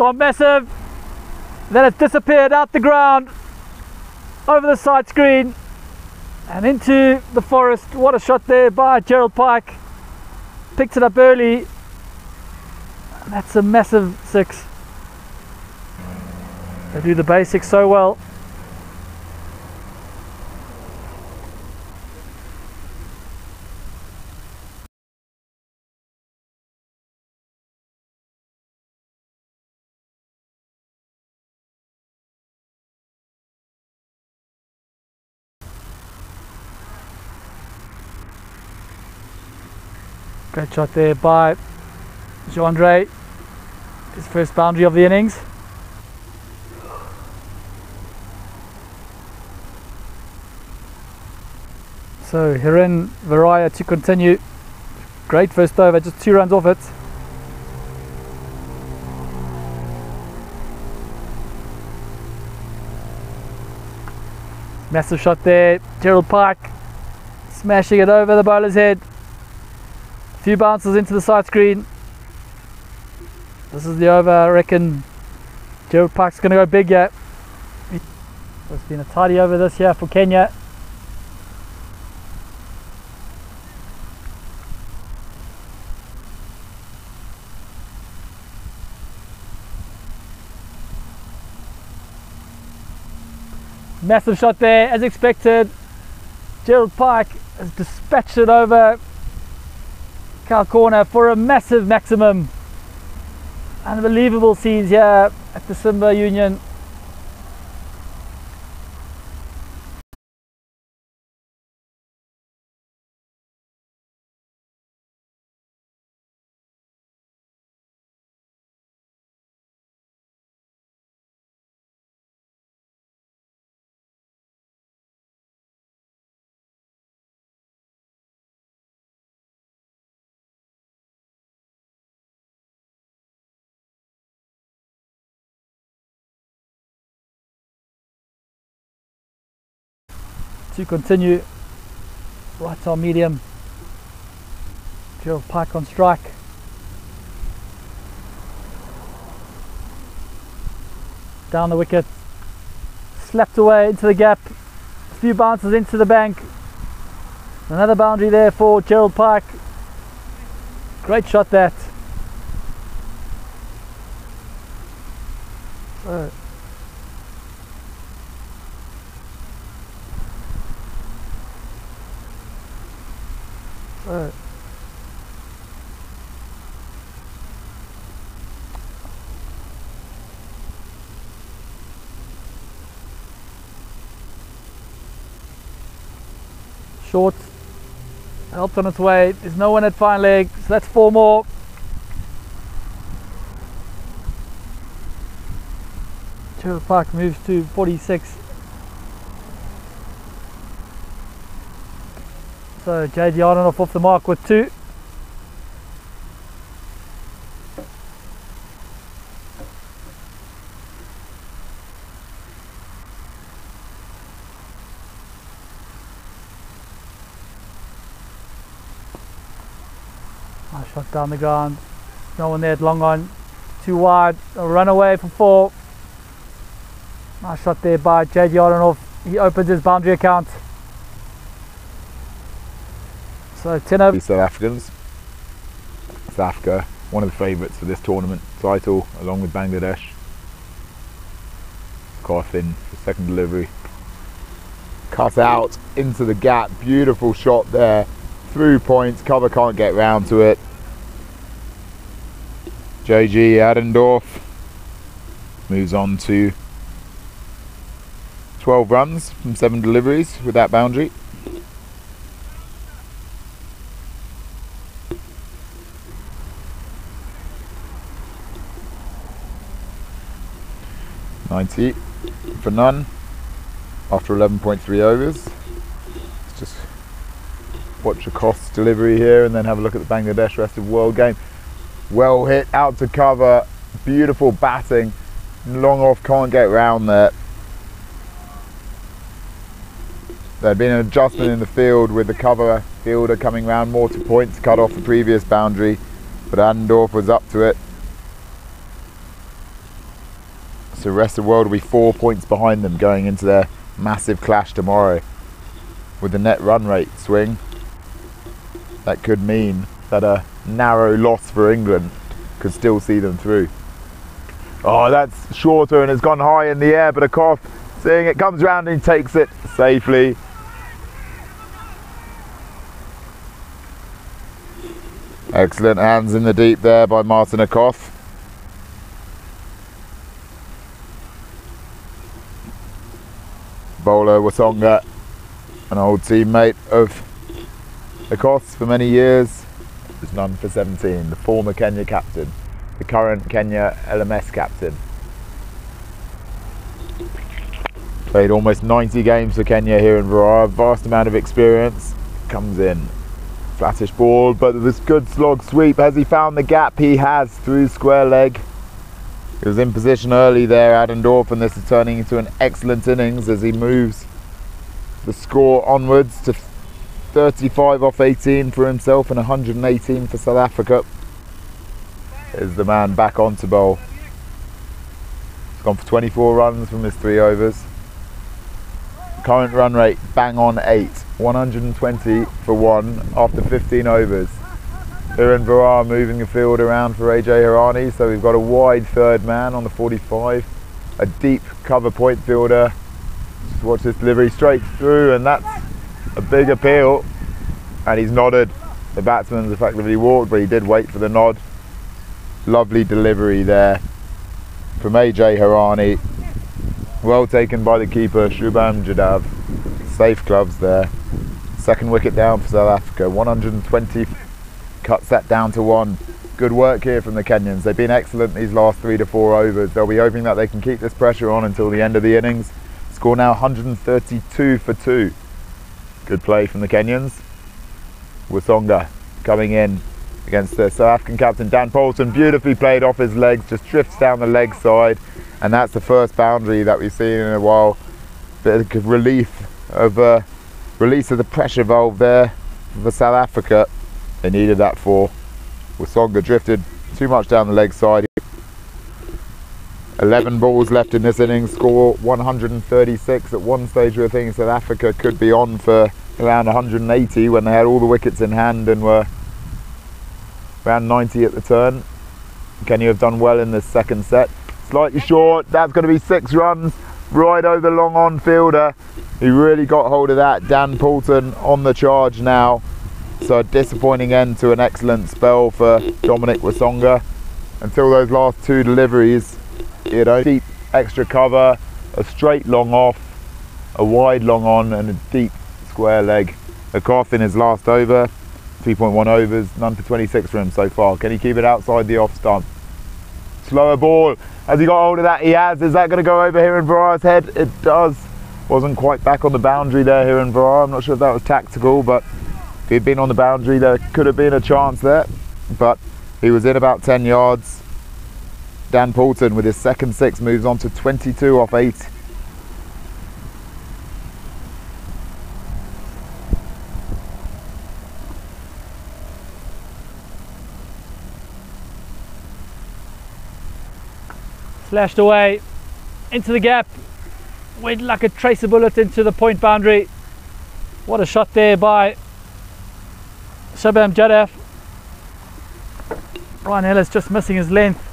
gone massive. Then it's disappeared out the ground, over the side screen, and into the forest. What a shot there by Gerald Pike. Picked it up early. That's a massive six. They do the basics so well. Great shot there by Jandre. His first boundary of the innings. So Hiren Varaiya to continue. Great first over, just two runs off it. Massive shot there. Gerald Pike smashing it over the bowler's head. Few bounces into the side screen. This is the over, I reckon. Gerald Pike's going to go big yet. It's been a tidy over this year for Kenya. Massive shot there, as expected. Gerald Pike has dispatched it over cow corner for a massive maximum. Unbelievable scenes here at the Simba Union. To continue. Right on medium. Gerald Pike on strike. Down the wicket. Slapped away into the gap. A few bounces into the bank. Another boundary there for Gerald Pike. Great shot that so Right. Short, helped on its way. There's no one at fine leg, so that's four more. Gerald Pike moves to 46. So JD Arnold off the mark with two. Nice shot down the ground. No one there long on. Too wide. A run away for four. Nice shot there by JD Arnold. He opens his boundary account. So 10 over. South Africans. South Africa, one of the favourites for this tournament title, along with Bangladesh. Coffin for second delivery. Cut out into the gap. Beautiful shot there. Through points. Cover can't get round to it. JG Adendorf moves on to 12 runs from seven deliveries with that boundary. 90 for none after 11.3 overs. Watch a cost delivery here and then have a look at the Bangladesh rest of world game. Well hit, out to cover, beautiful batting, long off, can't get round there. There'd been an adjustment in the field with the cover fielder coming round more to point to cut off the previous boundary, but Adendorf was up to it So the rest of the world will be four points behind them going into their massive clash tomorrow. With the net run rate swing, that could mean that a narrow loss for England could still see them through. Oh, that's shorter and it's gone high in the air, but Okoth, seeing it comes round and takes it safely. Excellent hands in the deep there by Martin Okoth. Bowler Wasonga, an old teammate of Okoth's for many years, is none for 17, the former Kenya captain, the current Kenya LMS captain. Played almost 90 games for Kenya Hiren Varaiya, vast amount of experience, comes in Flattish ball, but this good slog sweep. Has he found the gap? He has through square leg. He was in position early there, Adendorf, and this is turning into an excellent innings as he moves the score onwards to 35 off 18 for himself and 118 for South Africa. Is the man back on to bowl. He's gone for 24 runs from his three overs. Current run rate bang on 8. 120 for one after 15 overs. Hiren Varaiya moving the field around for AJ Hirani, so we've got a wide third man on the 45, a deep cover point fielder. Just watch this delivery straight through, and that's a big appeal. And he's nodded. The batsman's effectively walked, but he did wait for the nod. Lovely delivery there from AJ Hirani. Well taken by the keeper, Shubham Jadhav. Safe gloves there. Second wicket down for South Africa. 120 cuts that down to one. Good work here from the Kenyans. They've been excellent these last three to four overs. They'll be hoping that they can keep this pressure on until the end of the innings. Score now 132 for two. Good play from the Kenyans. Wasonga coming in against the South African captain Dan Poulton. Beautifully played off his legs, just drifts down the leg side. And that's the first boundary that we've seen in a while. Bit of relief of uh, release of the pressure valve there for South Africa. They needed that for. Wasonga drifted too much down the leg side. 11 balls left in this innings, score 136. At one stage we were thinking South Africa could be on for around 180 when they had all the wickets in hand and were around 90 at the turn. Kenya have done well in the second set? Slightly short, that's going to be six runs right over long on fielder. He really got hold of that. Dan Poulton on the charge now. So a disappointing end to an excellent spell for Dominic Wasonga. Until those last two deliveries, you know, deep extra cover, a straight long off, a wide long on, and a deep square leg. Okoth in his last over, 3.1 overs, none for 26 for him so far. Can he keep it outside the off stump? Slower ball. Has he got hold of that? He has. Is that going to go over Hiren Varaiya's head? It does. Wasn't quite back on the boundary there Hiren Varaiya. I'm not sure if that was tactical, but if he'd been on the boundary, there could have been a chance there. But he was in about 10 yards. Dan Poulton with his second six moves on to 22 off 8. Slashed away into the gap. Went like a tracer bullet into the point boundary. What a shot there by Shubham Jadhav. Brian Ellis just missing his length.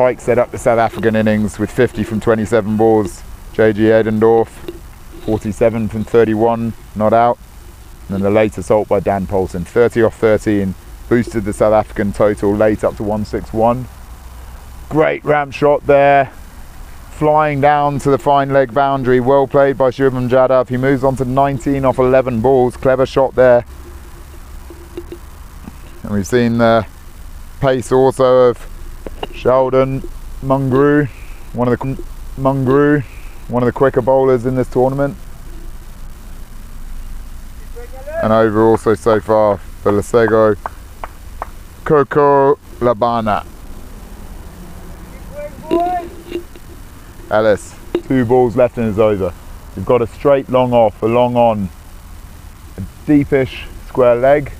Pike set up the South African innings with 50 from 27 balls. JG Adendorf, 47 from 31, not out. And then the late assault by Dan Poulton, 30 off 13, boosted the South African total late up to 161. Great ramp shot there, flying down to the fine leg boundary. Well played by Shubham Jadhav. He moves on to 19 off 11 balls. Clever shot there. And we've seen the pace also of Sheldon Mungru, one of the Mungru, one of the quicker bowlers in this tournament. And over also so far for Lesego, Coco Labana. Ellis, two balls left in his over. We've got a straight long off, a long on, a deepish square leg.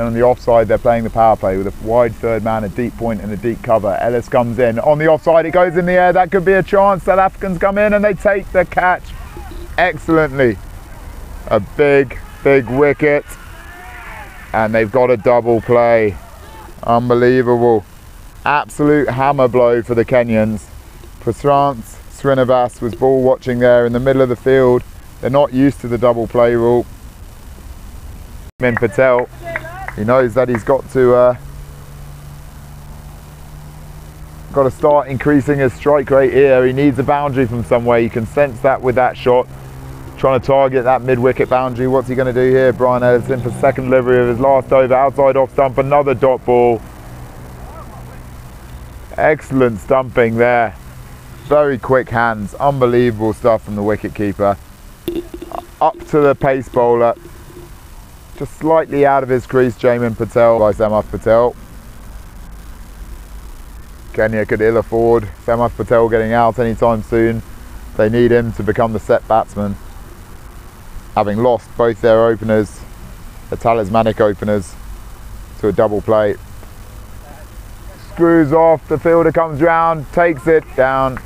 And on the offside, they're playing the power play with a wide third man, a deep point, and a deep cover. Ellis comes in. On the offside, it goes in the air. That could be a chance. South Africans come in and they take the catch excellently. A big, big wicket. And they've got a double play. Unbelievable. Absolute hammer blow for the Kenyans. Prashant Srinivas was ball watching there in the middle of the field. They're not used to the double play rule. Min Patel, he knows that he's got to uh, got to start increasing his strike rate here. He needs a boundary from somewhere. You can sense that with that shot. Trying to target that mid-wicket boundary. What's he going to do here? Brian Ellison for second delivery of his last over. Outside off stump, another dot ball. Excellent stumping there. Very quick hands, unbelievable stuff from the wicket keeper. Up to the pace bowler, just slightly out of his crease, Jamin Patel by Samath Patel. Kenya could ill afford Samath Patel getting out anytime soon. They need him to become the set batsman. Having lost both their openers, the talismanic openers, to a double play. Screws off, the fielder comes round, takes it down,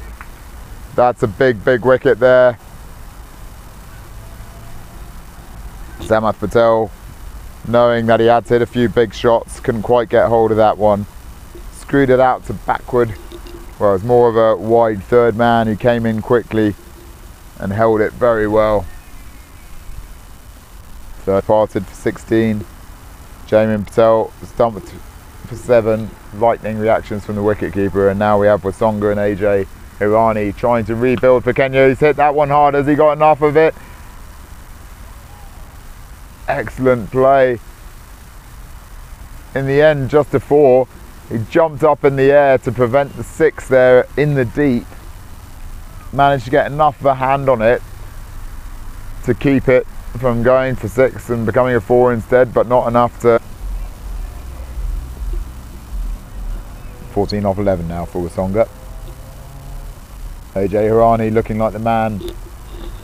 that's a big, big wicket there. Samath Patel, knowing that he had to hit a few big shots, couldn't quite get hold of that one. Screwed it out to backward. Well, it was more of a wide third man who came in quickly and held it very well. So I parted for 16. Jamin Patel stumped for seven. Lightning reactions from the wicketkeeper, and now we have Wasonga and AJ Hirani trying to rebuild for Kenya. He's hit that one hard. Has he got enough of it? Excellent play. In the end, just a four. He jumped up in the air to prevent the six there in the deep. Managed to get enough of a hand on it to keep it from going for six and becoming a four instead, but not enough to 14 off 11 now for Wasonga. AJ Hirani looking like the man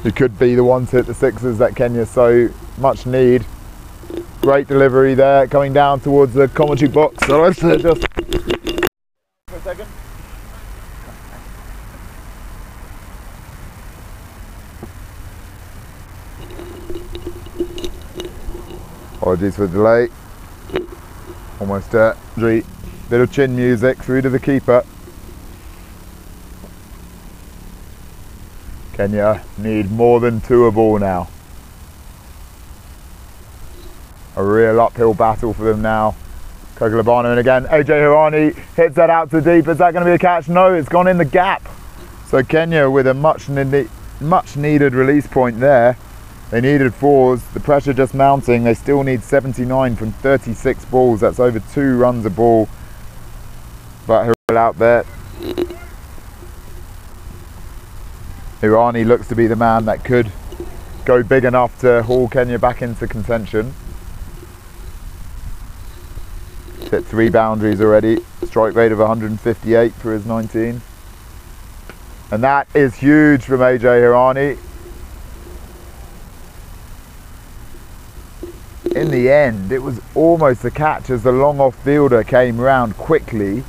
who could be the one to hit the sixes that Kenya so much need. Great delivery there, coming down towards the commentary box. So let's just for a second. Apologies for the delay. Almost there. Bit of chin music through to the keeper. Kenya need more than two of all now. A real uphill battle for them now. Kogalabano and again AJ Hirani hits that out to deep. Is that going to be a catch? No, it's gone in the gap. So Kenya with a much, much needed release point there. They needed fours, the pressure just mounting. They still need 79 from 36 balls. That's over two runs a ball. But Hirani out there Hirani looks to be the man that could go big enough to haul Kenya back into contention. Hit three boundaries already, strike rate of 158 for his 19. And that is huge from AJ Hirani. In the end, it was almost a catch as the long off fielder came round quickly,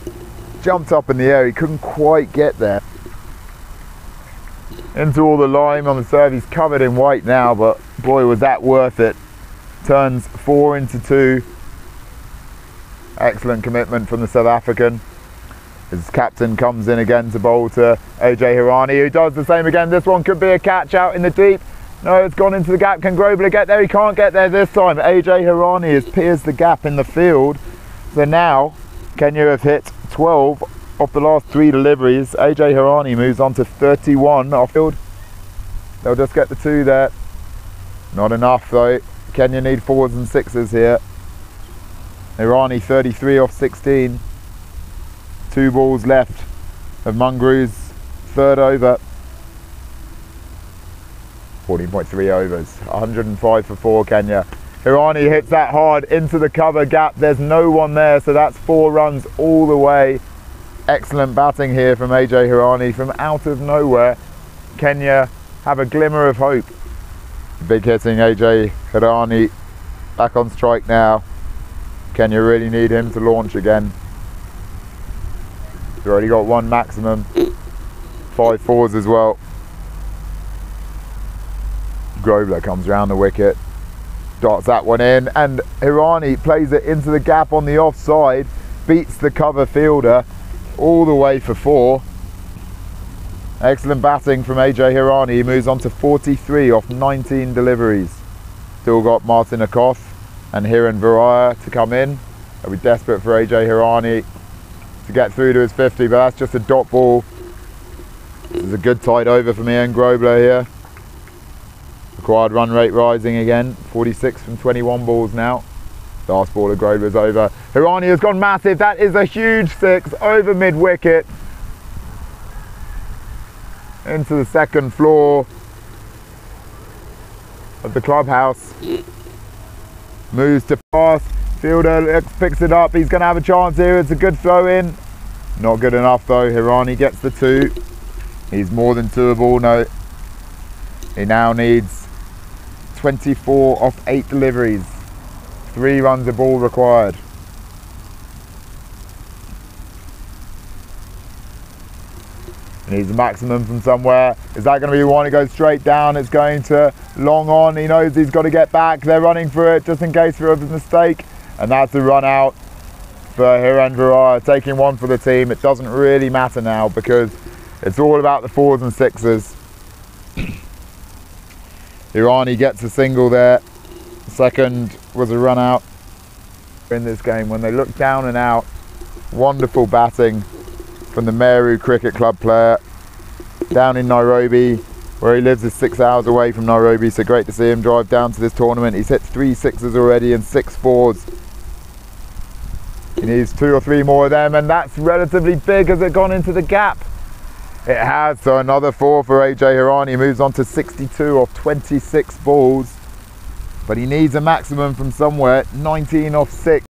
jumped up in the air, he couldn't quite get there into all the lime on the serve. He's covered in white now, but boy, was that worth it. Turns four into two. Excellent commitment from the South African. His captain comes in again to bowl to AJ Hirani, who does the same again. This one could be a catch out in the deep. No, it's gone into the gap. Can Grobler get there? He can't get there this time. AJ Hirani has pierced the gap in the field. So now Kenya have hit 12 off the last three deliveries. AJ Hirani moves on to 31 off field. They'll just get the two there. Not enough though. Kenya need fours and sixes here. Hirani 33 off 16. Two balls left of Mungru's third over. 14.3 overs, 105 for four Kenya. Hirani hits that hard into the cover gap. There's no one there, so that's four runs all the way. Excellent batting here from AJ Hirani from out of nowhere. Kenya have a glimmer of hope. Big hitting AJ Hirani back on strike now. Kenya really need him to launch again. He's already got one maximum. Five fours as well. Grobler comes around the wicket, darts that one in, and Hirani plays it into the gap on the offside, beats the cover fielder all the way for four. Excellent batting from AJ Hirani. He moves on to 43 off 19 deliveries. Still got Martin Okoth and Hiren Varaiya to come in. They'll be desperate for AJ Hirani to get through to his 50, but that's just a dot ball. This is a good tight over from Ian Grobler here. Required run rate rising again, 46 from 21 balls now. Last ball of Grobler's over. Hirani has gone massive. That is a huge six over mid wicket. Into the second floor of the clubhouse. Moves to pass. Fielder picks it up. He's going to have a chance here. It's a good throw in. Not good enough though. Hirani gets the two. He's more than twoable. No. He now needs 24 off eight deliveries. Three runs a ball required. Needs a maximum from somewhere. Is that going to be one? It goes straight down. It's going to long on. He knows he's got to get back. They're running for it just in case was a mistake. And that's a run out for Hiran taking one for the team. It doesn't really matter now because it's all about the fours and sixes. Hirani gets a single there. Second was a run out in this game when they looked down and out. Wonderful batting from the Meru Cricket Club player down in Nairobi where he lives is six hours away from Nairobi. So great to see him drive down to this tournament. He's hit three sixes already and six fours. He needs two or three more of them and that's relatively big as it gone into the gap. It has. So another four for AJ Hirani moves on to 62 off 26 balls but he needs a maximum from somewhere. 19 off 6